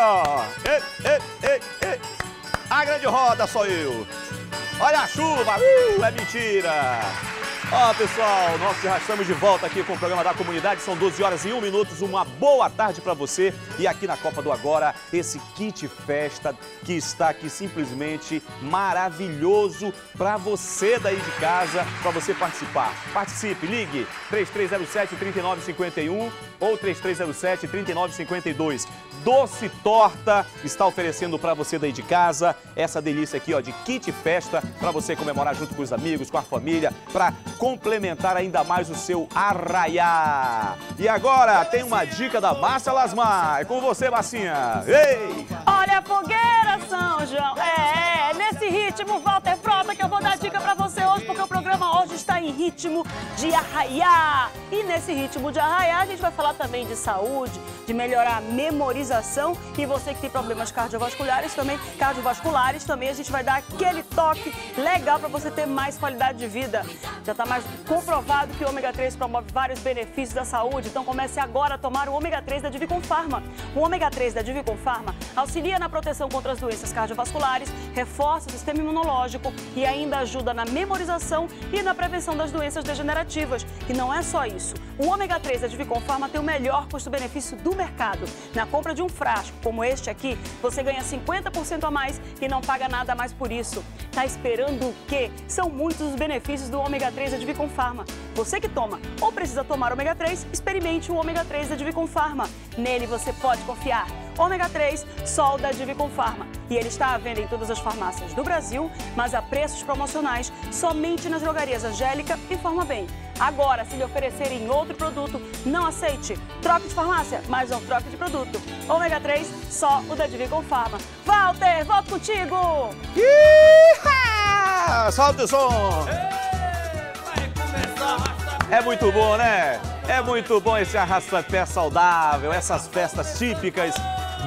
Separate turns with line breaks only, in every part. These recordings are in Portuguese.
ó. Ei, ei, ei, ei. A grande roda sou eu. Olha a chuva, uh, é mentira. Ó, pessoal, nós já estamos de volta aqui com o programa da comunidade. São 12 horas e 1 minutos. Uma boa tarde para você. E aqui na Copa do Agora, esse kit festa que está aqui simplesmente maravilhoso para você daí de casa, para você participar. Participe, ligue 3307-3951 ou 3307-3952. Doce Torta está oferecendo para você daí de casa essa delícia aqui, ó, de kit festa para você comemorar junto com os amigos, com a família, para complementar ainda mais o seu arraiá. E agora tem uma dica da Márcia Lasmar. É com você, Massinha. Ei!
Olha a fogueira, São João. É, é, nesse ritmo, Walter está em ritmo de arraiar. E nesse ritmo de arraiar, a gente vai falar também de saúde, de melhorar a memorização. E você que tem problemas cardiovasculares também, cardiovasculares também, a gente vai dar aquele toque legal pra você ter mais qualidade de vida. Já tá mais comprovado que o ômega 3 promove vários benefícios da saúde, então comece agora a tomar o ômega 3 da Divicon Pharma. O ômega 3 da Divicon Pharma auxilia na proteção contra as doenças cardiovasculares, reforça o sistema imunológico e ainda ajuda na memorização e na prevenção das doenças degenerativas. E não é só isso. O ômega 3 da Divicon Pharma tem o melhor custo-benefício do mercado. Na compra de um frasco como este aqui, você ganha 50% a mais e não paga nada mais por isso. Tá esperando o quê? São muitos os benefícios do ômega 3 da Divicon Pharma. Você que toma ou precisa tomar ômega 3, experimente o ômega 3 da Divicon Pharma. Nele você pode confiar. Ômega 3, sol da Divicon Pharma. E ele está à venda em todas as farmácias do Brasil, mas a preços promocionais somente nas drogarias Angélica e Forma Bem. Agora, se lhe oferecerem outro produto, não aceite. Troque de farmácia, mas não troque de produto. Ômega 3, só o da Divicon Pharma. Walter, volto contigo!
Iha! Solta o som! É muito bom, né? É muito bom esse arrasta-pé saudável, essas festas típicas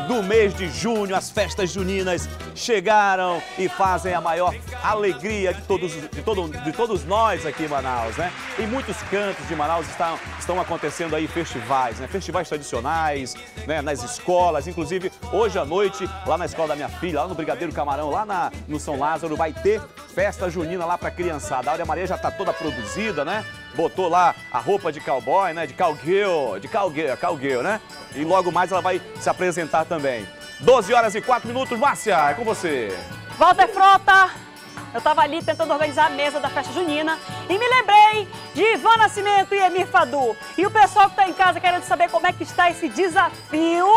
do mês de junho, as festas juninas chegaram e fazem a maior alegria de todos, de, todo, de todos nós aqui em Manaus, né? Em muitos cantos de Manaus estão, estão acontecendo aí festivais, né? Festivais tradicionais, né? Nas escolas, inclusive hoje à noite, lá na escola da minha filha, lá no Brigadeiro Camarão, lá na, no São Lázaro, vai ter festa junina lá pra criançada. A Áurea Maria já tá toda produzida, né? Botou lá a roupa de cowboy, né? De cowgirl, de cowgirl, cowgirl, né? E logo mais ela vai se apresentar também. 12 horas e 4 minutos, Márcia, é com você.
Walter Frota, eu estava ali tentando organizar a mesa da festa junina e me lembrei de Ivan Nascimento e Emir Fadu. E o pessoal que está em casa querendo saber como é que está esse desafio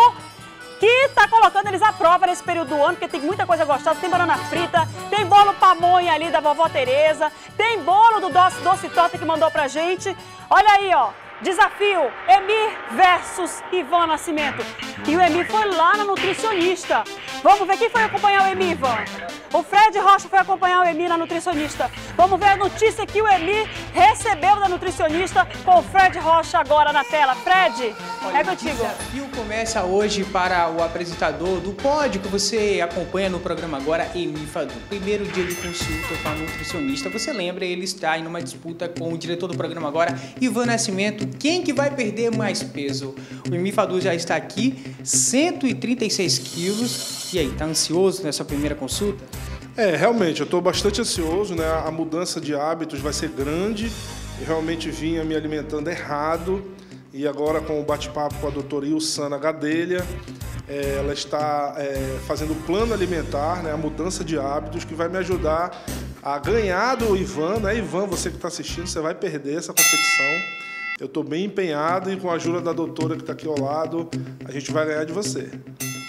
que está colocando eles à prova nesse período do ano, porque tem muita coisa gostosa, tem banana frita, tem bolo pamonha ali da vovó Tereza, tem bolo do Doce Doce Torta que mandou pra gente. Olha aí, ó, Desafio Emir versus Ivan Nascimento. E o Emir foi lá na nutricionista. Vamos ver quem foi acompanhar o Emir, Ivan. O Fred Rocha foi acompanhar o Emir na nutricionista. Vamos ver a notícia que o Emir recebeu da nutricionista com o Fred Rocha agora na tela. Fred,
Olha,
é contigo.
O desafio começa hoje para o apresentador do pódio que você acompanha no programa agora, Emir Fadu. Primeiro dia de consulta com a nutricionista. Você lembra, ele está em uma disputa com o diretor do programa agora, Ivan Nascimento. Quem que vai perder mais peso? O Emir Fadu já está aqui, 136 quilos. E aí, tá ansioso nessa primeira consulta?
É, realmente, eu estou bastante ansioso, né? A mudança de hábitos vai ser grande. Eu realmente vinha me alimentando errado e agora com o bate-papo com a doutora Ilsana Gadelha, é, ela está é, fazendo o plano alimentar, né? A mudança de hábitos que vai me ajudar a ganhar do Ivan, né? Ivan, você que está assistindo, você vai perder essa competição. Eu estou bem empenhado e com a ajuda da doutora que está aqui ao lado, a gente vai ganhar de você.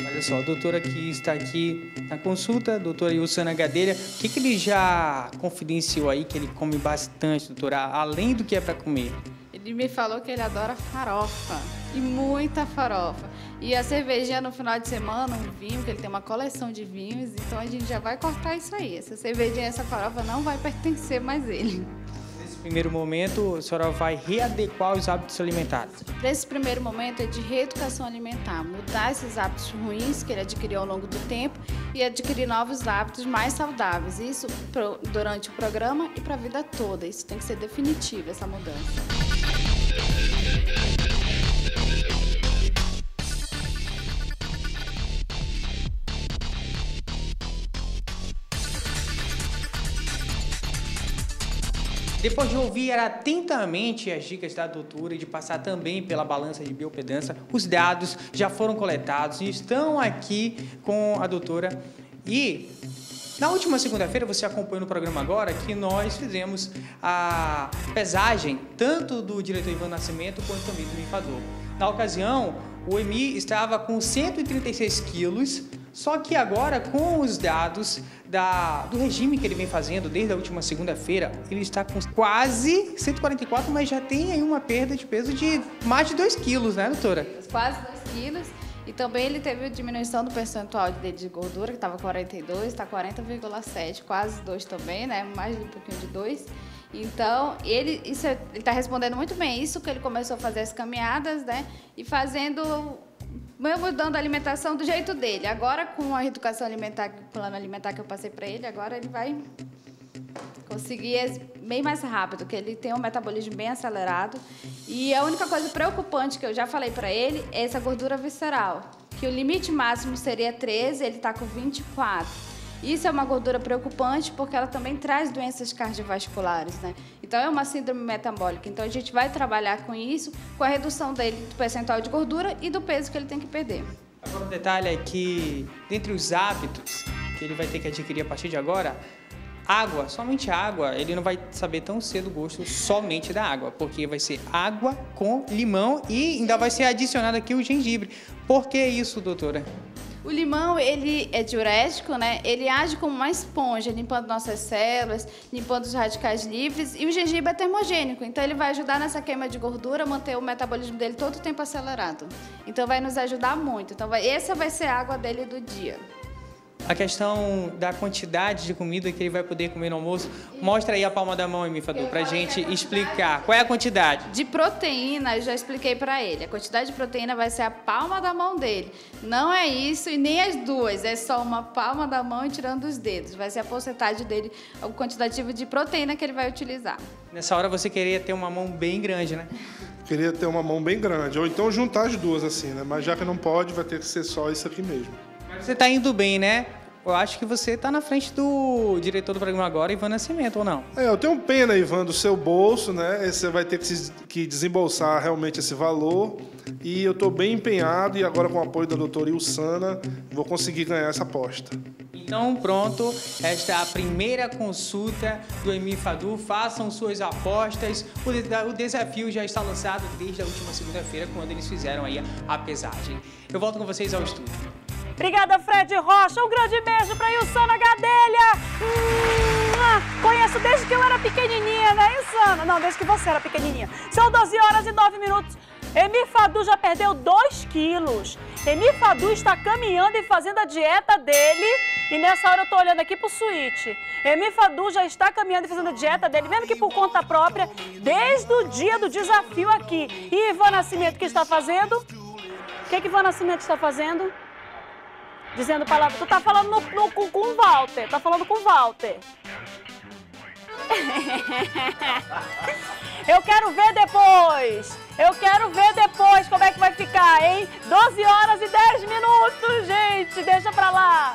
Olha só, a doutora que está aqui na consulta, a doutora Ilsana Gadelha, o que, que ele já confidenciou aí que ele come bastante, doutora, além do que é para comer?
Ele me falou que ele adora farofa e muita farofa. E a cervejinha no final de semana, um vinho, que ele tem uma coleção de vinhos, então a gente já vai cortar isso aí. Essa cervejinha, essa farofa não vai pertencer mais a ele.
Primeiro momento, a senhora vai readequar os hábitos alimentares.
Nesse primeiro momento é de reeducação alimentar, mudar esses hábitos ruins que ele adquiriu ao longo do tempo e adquirir novos hábitos mais saudáveis. Isso durante o programa e para a vida toda. Isso tem que ser definitivo, essa mudança.
Depois de ouvir atentamente as dicas da doutora e de passar também pela balança de biopedância, os dados já foram coletados e estão aqui com a doutora. E na última segunda-feira, você acompanhou no programa agora que nós fizemos a pesagem tanto do diretor Ivan Nascimento quanto também do limpador. Na ocasião, o EMI estava com 136 quilos, só que agora, com os dados da, do regime que ele vem fazendo desde a última segunda-feira, ele está com quase 144, mas já tem aí uma perda de peso de mais de 2 quilos, né, doutora?
Quase 2 quilos. E também ele teve diminuição do percentual dele de gordura, que estava 42, está 40,7, quase 2 também, né? Mais um pouquinho de 2. Então, ele está respondendo muito bem. Isso que ele começou a fazer as caminhadas, né? E fazendo mudando a alimentação do jeito dele. Agora, com a educação alimentar, o plano alimentar que eu passei para ele, agora ele vai conseguir bem mais rápido, que ele tem um metabolismo bem acelerado. E a única coisa preocupante que eu já falei para ele é essa gordura visceral, que o limite máximo seria 13, ele está com 24. Isso é uma gordura preocupante porque ela também traz doenças cardiovasculares, né? Então é uma síndrome metabólica. Então a gente vai trabalhar com isso, com a redução dele do percentual de gordura e do peso que ele tem que perder.
Agora um detalhe é que dentre os hábitos que ele vai ter que adquirir a partir de agora, Água, somente água, ele não vai saber tão cedo o gosto somente da água, porque vai ser água com limão e ainda vai ser adicionado aqui o gengibre. Por que isso, doutora?
O limão, ele é diurético, né? Ele age como uma esponja, limpando nossas células, limpando os radicais livres. E o gengibre é termogênico, então ele vai ajudar nessa queima de gordura, manter o metabolismo dele todo o tempo acelerado. Então vai nos ajudar muito. Então vai, essa vai ser a água dele do dia
a questão da quantidade de comida que ele vai poder comer no almoço. Mostra aí a palma da mão, Emifador, para a gente explicar. Qual é a quantidade?
De proteína, eu já expliquei para ele. A quantidade de proteína vai ser a palma da mão dele. Não é isso e nem as duas. É só uma palma da mão e tirando os dedos. Vai ser a porcentagem dele, o quantitativo de proteína que ele vai utilizar.
Nessa hora você queria ter uma mão bem grande, né?
Queria ter uma mão bem grande. Ou então juntar as duas assim, né? Mas já que não pode, vai ter que ser só isso aqui mesmo.
Você está indo bem, né? Eu acho que você está na frente do diretor do programa agora, Ivan Nascimento, ou não?
É, eu tenho pena, Ivan, do seu bolso, né? Você vai ter que desembolsar realmente esse valor. E eu estou bem empenhado e agora com o apoio da doutora Ilsana, vou conseguir ganhar essa aposta.
Então, pronto, esta é a primeira consulta do Emifadu. Façam suas apostas. O, desafio já está lançado desde a última segunda-feira, quando eles fizeram aí a pesagem. Eu volto com vocês ao estúdio.
Obrigada, Fred Rocha. Um grande beijo para Ilsana Gadelha. Hum, conheço desde que eu era pequenininha, né, Ilsana? Não, desde que você era pequenininha. São 12 horas e 9 minutos. Emi Fadu já perdeu 2 quilos. Emi Fadu está caminhando e fazendo a dieta dele. E nessa hora eu estou olhando aqui pro suíte. Emi Fadu já está caminhando e fazendo a dieta dele, mesmo que por conta própria, desde o dia do desafio aqui. E Ivan Nascimento, o que está fazendo? O que, que Ivan Nascimento está fazendo? Dizendo palavras. Tu tá falando no, no, com, com o Walter, tá falando com o Walter. Eu quero ver depois. Eu quero ver depois como é que vai ficar, hein? 12 horas e 10 minutos, gente. Deixa pra lá.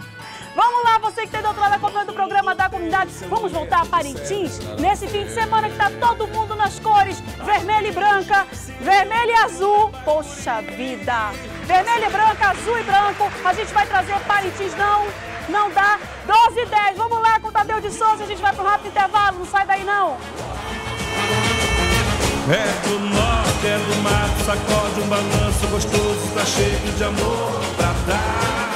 Vamos lá, você que tem do outro lado acompanhando o programa da comunidade. Vamos voltar a Parintins nesse fim de semana que tá todo mundo nas cores vermelha e branca, vermelho e azul. Poxa vida! Vermelho e branca, azul e branco. A gente vai trazer Parintins, não, não dá. 12 e 10. Vamos lá com o Tadeu de Souza. A gente vai para um rápido intervalo. Não sai daí, não.
É do norte, é do mato, sacode um balanço gostoso, tá cheio de amor pra dar.